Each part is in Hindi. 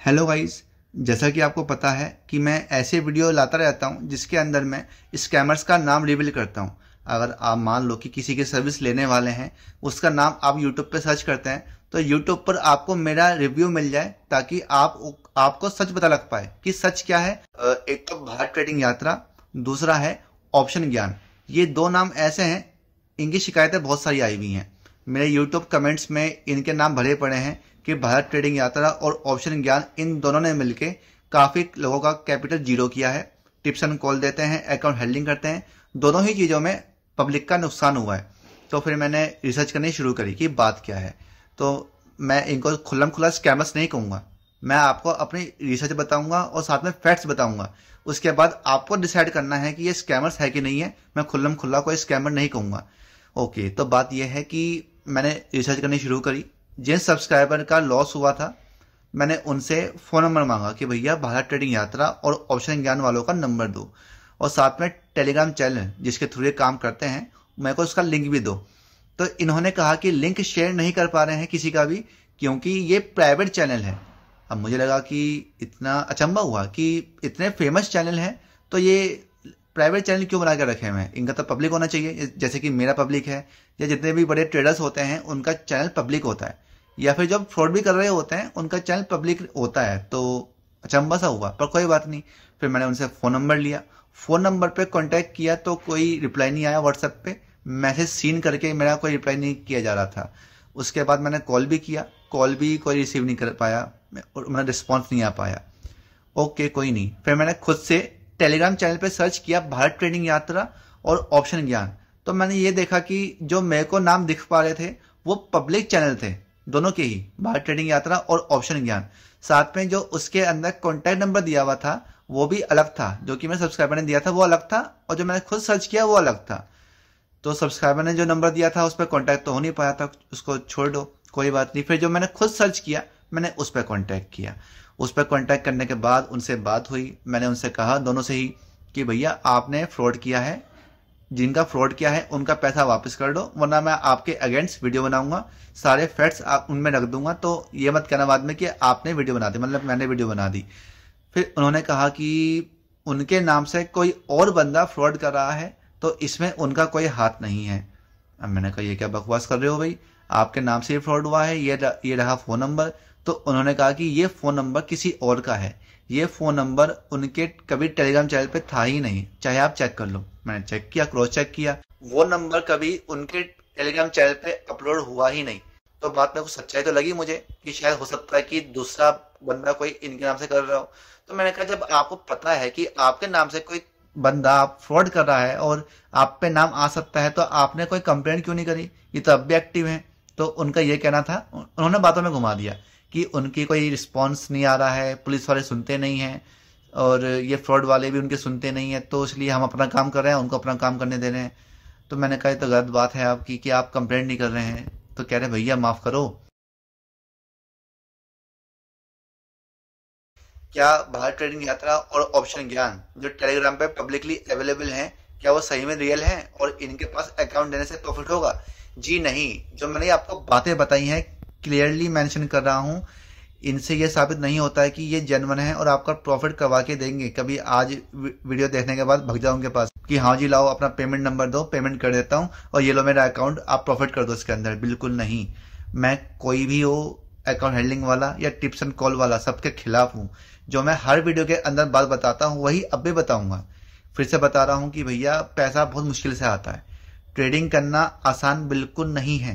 हेलो गाइस जैसा कि आपको पता है कि मैं ऐसे वीडियो लाता रहता हूँ जिसके अंदर मैं स्कैमर्स का नाम रिवील करता हूँ। अगर आप मान लो कि किसी की सर्विस लेने वाले हैं, उसका नाम आप यूट्यूब पर सर्च करते हैं तो यूट्यूब पर आपको मेरा रिव्यू मिल जाए ताकि आप आपको सच पता लग पाए कि सच क्या है। एक तो भारत ट्रेडिंग यात्रा, दूसरा है ऑप्शन ज्ञान। ये दो नाम ऐसे हैं, इनकी शिकायतें बहुत सारी आई हुई हैं। मेरे यूट्यूब कमेंट्स में इनके नाम भरे पड़े हैं कि भारत ट्रेडिंग यात्रा और ऑप्शन ज्ञान इन दोनों ने मिलकर काफ़ी लोगों का कैपिटल ज़ीरो किया है। टिप्स एंड कॉल देते हैं अकाउंट हेल्डिंग करते हैं। दोनों ही चीज़ों में पब्लिक का नुकसान हुआ है। तो फिर मैंने रिसर्च करनी शुरू करी कि बात क्या है। तो मैं इनको खुल्लम खुला स्कैमर्स नहीं कहूँगा। मैं आपको अपनी रिसर्च बताऊँगा और साथ में फैक्ट्स बताऊँगा। उसके बाद आपको डिसाइड करना है कि ये स्कैमर्स है कि नहीं है। मैं खुल्लम खुल्ला कोई स्कैमर नहीं कहूँगा। ओके तो बात यह है कि मैंने रिसर्च करनी शुरू करी। जिन सब्सक्राइबर का लॉस हुआ था, मैंने उनसे फ़ोन नंबर मांगा कि भैया भारत ट्रेडिंग यात्रा और ऑप्शन ज्ञान वालों का नंबर दो। और साथ में टेलीग्राम चैनल जिसके थ्रू ये काम करते हैं, मेरे को उसका लिंक भी दो। तो इन्होंने कहा कि लिंक शेयर नहीं कर पा रहे हैं किसी का भी, क्योंकि ये प्राइवेट चैनल है। अब मुझे लगा कि इतना अचंबा हुआ कि इतने फ़ेमस चैनल हैं तो ये प्राइवेट चैनल क्यों बना कर रखे हुए हैं? इनका तो पब्लिक होना चाहिए। जैसे कि मेरा पब्लिक है, या जितने भी बड़े ट्रेडर्स होते हैं, उनका चैनल पब्लिक होता है। या फिर जब फ्रॉड भी कर रहे होते हैं, उनका चैनल पब्लिक होता है तो अचंबा सा हुआ, पर कोई बात नहीं। फिर मैंने उनसे फ़ोन नंबर लिया। फ़ोन नंबर पे कांटेक्ट किया तो कोई रिप्लाई नहीं आया व्हाट्सएप पे। मैसेज सीन करके मेरा कोई रिप्लाई नहीं किया जा रहा था। उसके बाद मैंने कॉल भी किया। कॉल भी कोई रिसीव नहीं कर पाया और मेरा रिस्पॉन्स नहीं आ पाया। ओके कोई नहीं। फिर मैंने खुद से टेलीग्राम चैनल पर सर्च किया, भारत ट्रेडिंग यात्रा और ऑप्शन ज्ञान। तो मैंने ये देखा कि जो मेरे को नाम दिख पा रहे थे, वो पब्लिक चैनल थे। दोनों के ही भारत ट्रेडिंग यात्रा और ऑप्शन ज्ञान। साथ में जो उसके अंदर कॉन्टैक्ट नंबर दिया हुआ था, वो भी अलग था। जो कि मेरे सब्सक्राइबर ने दिया था, वो अलग था और जो मैंने खुद सर्च किया, वो अलग था। तो सब्सक्राइबर ने जो नंबर दिया था उस पर कॉन्टैक्ट तो हो नहीं पाया था, उसको छोड़ दो, कोई बात नहीं। फिर जो मैंने खुद सर्च किया, मैंने उस पर कॉन्टैक्ट किया। उस पर कॉन्टैक्ट करने के बाद उनसे बात हुई। मैंने उनसे कहा, दोनों से ही, कि भैया, आपने फ्रॉड किया है जिनका फ्रॉड किया है, उनका पैसा वापस कर दो, वरना मैं आपके अगेंस्ट वीडियो बनाऊँगा। सारे फैक्ट्स उनमें रख दूँगा तो ये मत कहना बाद में कि आपने वीडियो बना दी मतलब मैंने वीडियो बना दी। फिर उन्होंने कहा कि उनके नाम से कोई और बंदा फ्रॉड कर रहा है तो इसमें उनका कोई हाथ नहीं है। अब मैंने कहा, ये क्या बकवास कर रहे हो भाई? आपके नाम से फ्रॉड हुआ है, ये ये रहा फ़ोन नंबर तो उन्होंने कहा कि ये फ़ोन नंबर किसी और का है। ये फ़ोन नंबर उनके कभी टेलीग्राम चैनल पे था ही नहीं। चाहे आप चेक कर लो। मैंने चेक किया क्रॉस चेक किया। वो नंबर कभी उनके टेलीग्राम चैनल पे अपलोड हुआ ही नहीं। तो बात में कुछ सच्चाई तो लगी मुझे कि शायद हो सकता है कि दूसरा बंदा कोई इनके नाम से कर रहा हो। तो मैंने कहा, जब आपको पता है कि आपके नाम से कोई बंदा फ्रॉड कर रहा है और आप पे नाम आ सकता है तो आपने कोई कंप्लेंट क्यों नहीं करी? ये तो अब भी एक्टिव है। तो उनका ये कहना था, उन्होंने बातों में घुमा दिया कि उनकी कोई रिस्पॉन्स नहीं आ रहा है, पुलिस वाले सुनते नहीं हैं, और ये फ्रॉड वाले भी उनके सुनते नहीं हैं तो इसलिए हम अपना काम कर रहे हैं, उनको अपना काम करने दे रहे हैं। तो मैंने कहा तो गलत बात है आपकी कि आप कंप्लेंट नहीं कर रहे हैं। तो कह रहे, भैया, माफ़ करो। क्या भारत ट्रेडिंग यात्रा और ऑप्शन ज्ञान जो टेलीग्राम पे पब्लिकली अवेलेबल हैं, क्या वो सही में रियल हैं और इनके पास अकाउंट देने से प्रॉफिट होगा? जी नहीं, जो मैंने आपको बातें बताई हैं क्लियरली मेंशन कर रहा हूँ, इनसे ये साबित नहीं होता है कि ये जेनवन है और आपका प्रॉफिट करवा के देंगे। कभी आज वीडियो देखने के बाद भग जाओ उनके पास कि हाँ जी लाओ, अपना पेमेंट नंबर दो पेमेंट कर देता हूँ और ये लो मेरा अकाउंट आप प्रॉफिट कर दो इसके अंदर। बिल्कुल नहीं। मैं कोई भी हो अकाउंट हैंडलिंग वाला या टिप्स एंड कॉल वाला, सबके खिलाफ हूँ। जो मैं हर वीडियो के अंदर बात बताता हूँ, वही अब भी बताऊँगा। फिर से बता रहा हूँ कि भैया, पैसा बहुत मुश्किल से आता है। ट्रेडिंग करना आसान बिल्कुल नहीं है।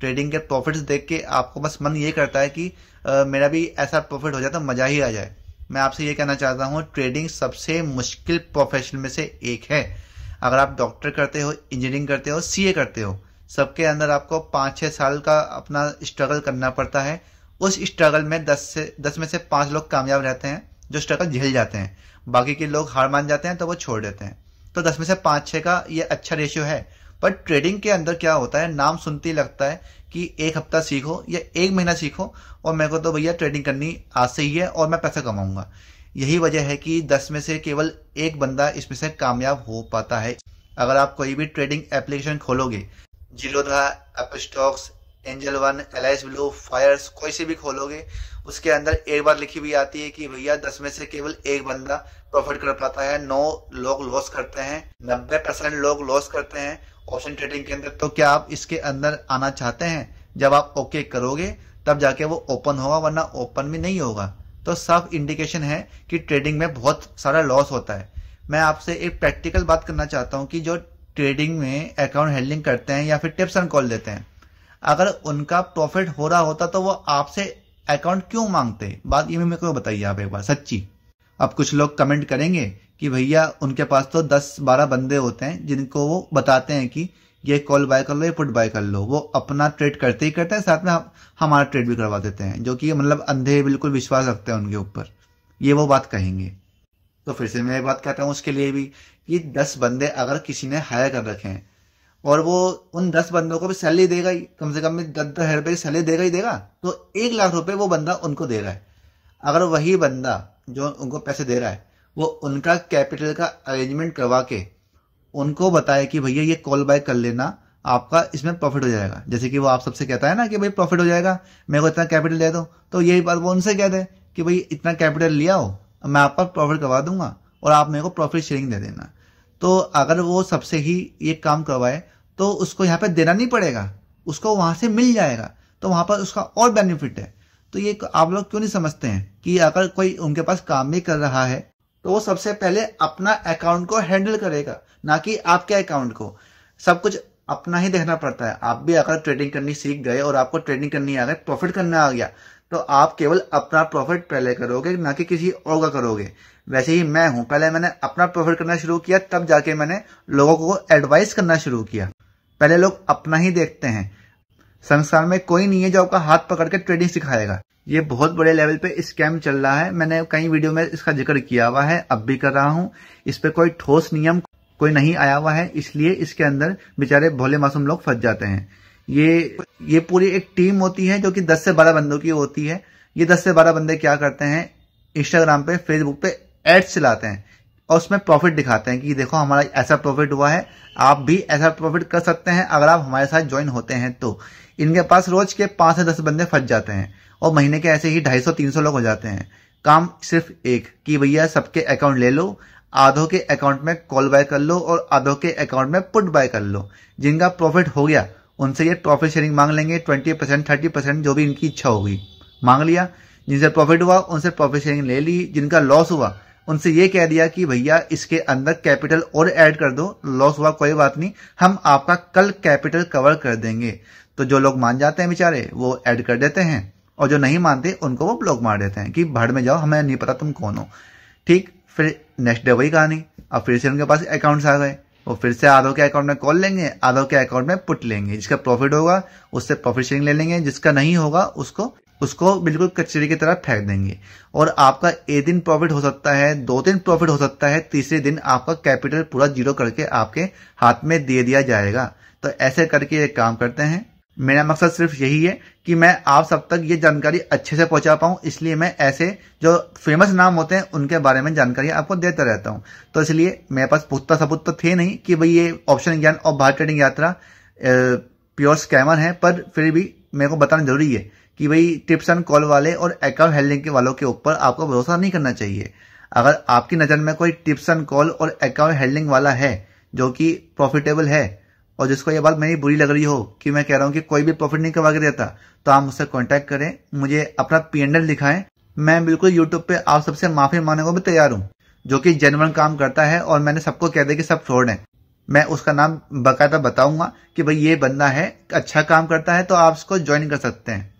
ट्रेडिंग के प्रॉफिट्स देख के आपको बस मन ये करता है कि आ, मेरा भी ऐसा प्रॉफिट हो जाए तो मज़ा ही आ जाए। मैं आपसे ये कहना चाहता हूँ ट्रेडिंग सबसे मुश्किल प्रोफेशन में से एक है। अगर आप डॉक्टर करते हो इंजीनियरिंग करते हो सीए करते हो सबके अंदर आपको पाँच छः साल का अपना स्ट्रगल करना पड़ता है। उस स्ट्रगल में दस से दस में से पाँच लोग कामयाब रहते हैं जो स्ट्रगल झेल जाते हैं। बाकी के लोग हार मान जाते हैं तो वो छोड़ देते हैं। तो दस में से पाँच छः का ये अच्छा रेशियो है। पर ट्रेडिंग के अंदर क्या होता है? नाम सुनते ही लगता है कि एक हफ़्ता सीखो या एक महीना सीखो और मेरे को तो भैया ट्रेडिंग करनी आज से ही है और मैं पैसा कमाऊँगा। यही वजह है कि दस में से केवल एक बंदा इसमें से कामयाब हो पाता है। अगर आप कोई भी ट्रेडिंग एप्लीकेशन खोलोगे Zerodha Upstox Angel One Alice Blue Fyers कोई से भी खोलोगे, उसके अंदर एक बार लिखी हुई आती है कि भैया दस में से केवल एक बंदा प्रॉफिट कर पाता है, नौ लोग लॉस करते हैं, नब्बे परसेंट लोग लॉस करते हैं ट्रेडिंग के अंदर तो क्या आप इसके अंदर आना चाहते हैं? जब आप ओके करोगे, तब जाके वो ओपन होगा, वरना ओपन भी नहीं होगा। तो साफ़ इंडिकेशन है कि ट्रेडिंग में बहुत सारा लॉस होता है। मैं आपसे एक प्रैक्टिकल बात करना चाहता हूँ कि जो ट्रेडिंग में अकाउंट हैंडलिंग करते हैं या फिर टिप्स एंड कॉल देते हैं, अगर उनका प्रॉफिट हो रहा होता तो वो आपसे अकाउंट क्यों मांगते? बात ये मेरे को बताइए आप एक बार, सच्ची। अब कुछ लोग कमेंट करेंगे कि भैया उनके पास तो 10-12 बंदे होते हैं जिनको वो बताते हैं कि ये कॉल बाय कर लो, ये पुट बाय कर लो। वो अपना ट्रेड करते ही करते हैं, साथ में हमारा ट्रेड भी करवा देते हैं, जो कि मतलब अंधे बिल्कुल विश्वास रखते हैं उनके ऊपर। ये वो बात कहेंगे। तो फिर से मैं बात कहता हूँ उसके लिए भी कि दस बंदे अगर किसी ने हायर कर रखे हैं, और वो उन दस बंदों को भी सैलरी देगा ही, कम से कम दस दस हज़ार रुपये की सैलरी देगा ही देगा तो एक लाख रुपए वो बंदा उनको दे रहा है। अगर वही बंदा जो उनको पैसे दे रहा है वो उनका कैपिटल का अरेंजमेंट करवा के उनको बताए कि भैया ये कॉल बाय कर लेना, आपका इसमें प्रॉफिट हो जाएगा। जैसे कि वो आप सबसे कहता है ना कि भाई प्रॉफिट हो जाएगा, मेरे को इतना कैपिटल दे दो। तो यही बात वो उनसे कह दे कि भाई इतना कैपिटल लिया हो मैं आपका प्रॉफिट करवा दूँगा और आप मेरे को प्रॉफिट शेयरिंग दे देना। तो अगर वो सबसे ही ये काम करवाए तो उसको यहाँ पर देना नहीं पड़ेगा, उसको वहाँ से मिल जाएगा। तो वहाँ पर उसका और बेनिफिट है। तो ये आप लोग क्यों नहीं समझते हैं कि अगर कोई उनके पास काम भी कर रहा है तो वो सबसे पहले अपना अकाउंट को हैंडल करेगा, ना कि आपके अकाउंट को। सब कुछ अपना ही देखना पड़ता है। आप भी अगर ट्रेडिंग करनी सीख गए और आपको ट्रेडिंग करनी आ गई प्रॉफिट करना आ गया तो आप केवल अपना प्रॉफिट पहले करोगे, ना कि किसी और का करोगे। वैसे ही मैं हूँ। पहले मैंने अपना प्रॉफिट करना शुरू किया, तब जाके मैंने लोगों को एडवाइस करना शुरू किया। पहले लोग अपना ही देखते हैं। संसार में कोई नहीं है जो आपका हाथ पकड़ के ट्रेडिंग सिखाएगा। ये बहुत बड़े लेवल पे स्कैम चल रहा है। मैंने कई वीडियो में इसका ज़िक्र किया हुआ है। अब भी कर रहा हूँ। इस पे कोई ठोस नियम कोई नहीं आया हुआ है। इसलिए इसके अंदर बेचारे भोले मासूम लोग फंस जाते हैं। ये ये पूरी एक टीम होती है जो कि 10 से 12 बंदों की होती है। ये 10 से 12 बंदे क्या करते हैं? इंस्टाग्राम पे फेसबुक पे एड्स चलाते हैं और उसमें प्रॉफिट दिखाते हैं कि देखो हमारा ऐसा प्रॉफिट हुआ है। आप भी ऐसा प्रॉफिट कर सकते हैं। अगर आप हमारे साथ ज्वाइन होते हैं तो। इनके पास रोज के पाँच से दस बंदे फंस जाते हैं। और महीने के ऐसे ही ढाई सौ, तीन सौ लोग हो जाते हैं। काम सिर्फ़ एक, कि भैया सबके अकाउंट ले लो, आधों के अकाउंट में कॉल बाय कर लो और आधों के अकाउंट में पुट बाय कर लो। जिनका प्रॉफिट हो गया, उनसे ये प्रॉफिट शेयरिंग मांग लेंगे, ट्वेंटी परसेंट, थर्टी परसेंट, जो भी इनकी इच्छा होगी। मांग लिया, जिनसे प्रॉफिट हुआ, उनसे प्रॉफिट शेयरिंग ले ली, जिनका लॉस हुआ, उनसे ये कह दिया कि भैया इसके अंदर कैपिटल और ऐड कर दो, लॉस हुआ कोई बात नहीं, हम आपका कल कैपिटल कवर कर देंगे। तो जो लोग मान जाते हैं बेचारे, वो ऐड कर देते हैं। और जो नहीं मानते, उनको वो ब्लॉक मार देते हैं कि भड़ में जाओ, हमें नहीं पता तुम कौन हो। ठीक, फिर नेक्स्ट डे वही कहानी। अब फिर से उनके पास अकाउंट्स आ गए। वो फिर से आधो के अकाउंट में कॉल लेंगे, आधो के अकाउंट में पुट लेंगे। जिसका प्रॉफिट होगा, उससे प्रॉफिट शेयरिंग ले लेंगे। जिसका नहीं होगा, उसको उसको बिल्कुल कचरे की तरह फेंक देंगे। और आपका एक दिन प्रॉफिट हो सकता है, दो दिन प्रॉफिट हो सकता है, तीसरे दिन आपका कैपिटल पूरा ज़ीरो करके आपके हाथ में दे दिया जाएगा। तो ऐसे करके ये काम करते हैं। मेरा मकसद सिर्फ़ यही है कि मैं आप सब तक ये जानकारी अच्छे से पहुँचा पाऊँ, इसलिए मैं ऐसे जो फ़ेमस नाम होते हैं, उनके बारे में जानकारी आपको देता रहता हूँ। तो इसलिए मेरे पास पुख्ता सबूत तो थे नहीं कि भाई ये ऑप्शन ज्ञान और भारत ट्रेडिंग यात्रा प्योर स्कैमर है, पर फिर भी मेरे को बताना ज़रूरी है कि भाई टिप्स एंड कॉल वाले और अकाउंट हैंडलिंग के वालों के ऊपर आपको भरोसा नहीं करना चाहिए। अगर आपकी नज़र में कोई टिप्स एंड कॉल और अकाउंट हैंडलिंग वाला है, जो कि प्रॉफिटेबल है और जिसको ये बात मेरी बुरी लग रही हो कि मैं कह रहा हूँ कि कोई भी प्रॉफिट नहीं करवा के देता तो आप मुझसे कॉन्टेक्ट करें, मुझे अपना पी एंडल दिखाएँ। मैं बिल्कुल यूट्यूब पे आप सबसे माफ़ी मांगने को भी तैयार हूँ, जो कि जेनवन काम करता है और मैंने सबको कह दिया कि सब फ्रॉड है। मैं उसका नाम बाकायदा बताऊँगा कि भाई ये बंदा है अच्छा काम करता है तो आप उसको ज्वाइन कर सकते हैं।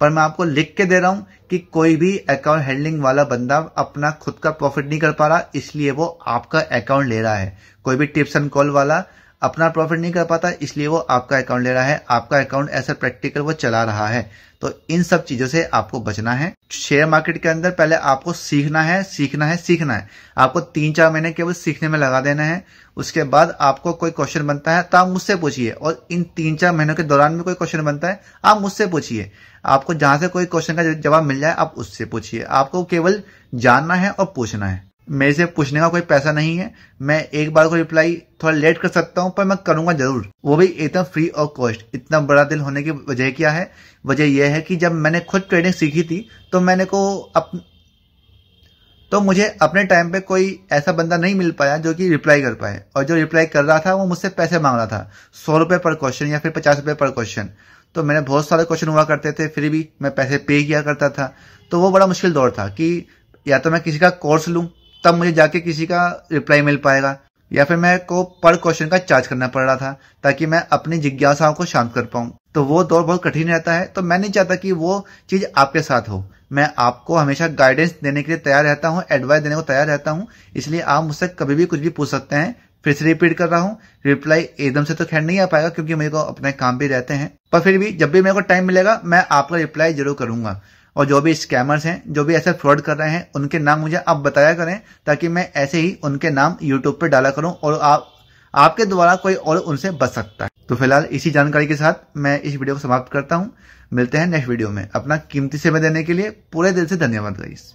पर मैं आपको लिख के दे रहा हूँ कि कोई भी अकाउंट हैंडलिंग वाला बंदा अपना खुद का प्रॉफिट नहीं कर पा रहा, इसलिए वो आपका अकाउंट ले रहा है। कोई भी टिप्स एंड कॉल वाला अपना प्रॉफिट नहीं कर पाता, इसलिए वो आपका अकाउंट ले रहा है। आपका अकाउंट ऐसा प्रैक्टिकल वो चला रहा है। तो इन सब चीज़ों से आपको बचना है। शेयर मार्केट के अंदर पहले आपको सीखना है सीखना है सीखना है। आपको तीन चार महीने केवल सीखने में लगा देना है। उसके बाद आपको कोई क्वेश्चन बनता है तो आप मुझसे पूछिए। और इन तीन चार महीनों के दौरान में कोई क्वेश्चन बनता है, आप मुझसे पूछिए। आपको जहाँ से कोई क्वेश्चन का जवाब मिल जाए, आप उससे पूछिए। आपको केवल जानना है और पूछना है। मेरे से पूछने का कोई पैसा नहीं है, मैं एक बार को रिप्लाई थोड़ा लेट कर सकता हूँ, पर मैं करूँगा ज़रूर। वो भी एकदम फ्री ऑफ़ कॉस्ट इतना बड़ा दिल होने की वजह क्या है? वजह यह है कि जब मैंने खुद ट्रेडिंग सीखी थी तो मैंने को अप तो मुझे अपने टाइम पे कोई ऐसा बंदा नहीं मिल पाया जो कि रिप्लाई कर पाए। और जो रिप्लाई कर रहा था, वो मुझसे पैसे मांग रहा था, सौ रुपए पर क्वेश्चन या फिर पचास रुपए पर क्वेश्चन तो मैंने बहुत सारे क्वेश्चन हुआ करते थे, फिर भी मैं पैसे पे किया करता था। तो वो बड़ा मुश्किल दौर था कि या तो मैं किसी का कोर्स लूँ तब मुझे जाके किसी का रिप्लाई मिल पाएगा। या फिर मैं को पर क्वेश्चन का चार्ज करना पड़ रहा था, ताकि मैं अपनी जिज्ञासाओं को शांत कर पाऊँ। तो वो दौर बहुत कठिन रहता है तो मैं नहीं चाहता कि वो चीज़ आपके साथ हो। मैं आपको हमेशा गाइडेंस देने के लिए तैयार रहता हूँ एडवाइस देने को तैयार रहता हूँ, इसलिए आप मुझसे कभी भी कुछ भी पूछ सकते हैं। फिर से रिपीट कर रहा हूँ रिप्लाई एकदम से तो खैर नहीं आ पाएगा, क्योंकि मेरे को अपने काम भी रहते हैं। पर फिर भी जब भी मेरे को टाइम मिलेगा, मैं आपका रिप्लाई ज़रूर करूँगा। और जो भी स्कैमर्स हैं, जो भी ऐसे फ्रॉड कर रहे हैं, उनके नाम मुझे आप बताया करें, ताकि मैं ऐसे ही उनके नाम यूट्यूब पर डाला करूँ और आप, आपके द्वारा कोई और उनसे बच सकता है। तो फ़िलहाल इसी जानकारी के साथ मैं इस वीडियो को समाप्त करता हूँ। मिलते हैं नेक्स्ट वीडियो में। अपना कीमती समय देने के लिए पूरे दिल से धन्यवाद गाइस